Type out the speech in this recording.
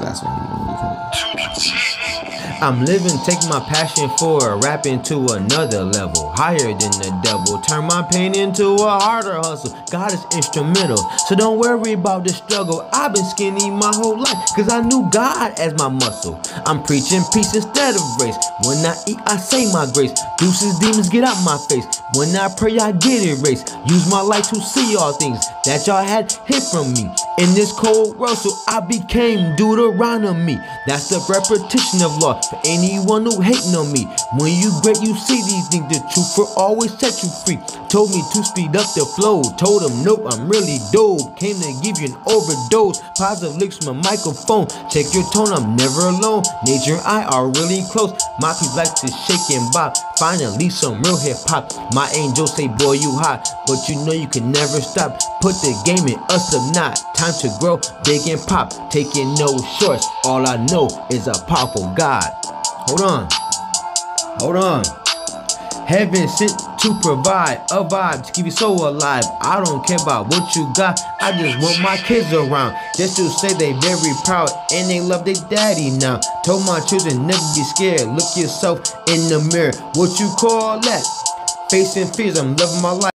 That's he, when he. I'm living, take my passion for rapping to another level, higher than the devil. Turn my pain into a harder hustle. God is instrumental, so don't worry about the struggle. I've been skinny my whole life, cause I knew God as my muscle. I'm preaching peace instead of race. When I eat, I say my grace. Deuces, demons, get out my face. When I pray, I get erased. Use my light to see all things that y'all had hid from me. In this cold world, so I became Deuteronomy. That's the repetition of law for anyone who hating on me. When you great, you see these things. The truth will always set you free. Told me to speed up the flow. Told him, nope, I'm really dope. Came to give you an overdose. Positive licks from a microphone. Check your tone, I'm never alone. Nature and I are really close. My people like to shake and bop. Finally, some real hip hop. My angels say, boy, you hot. But you know you can never stop. Put the game in us or not. Time to grow big and pop. Taking no shorts. All I know is a powerful God. Hold on. Hold on. Heaven sent to provide a vibe to keep you so alive. I don't care about what you got. I just want my kids around. Just to say they very proud and they love their daddy now. Told my children never be scared. Look yourself in the mirror. What you call that? Facing fears, I'm loving my life.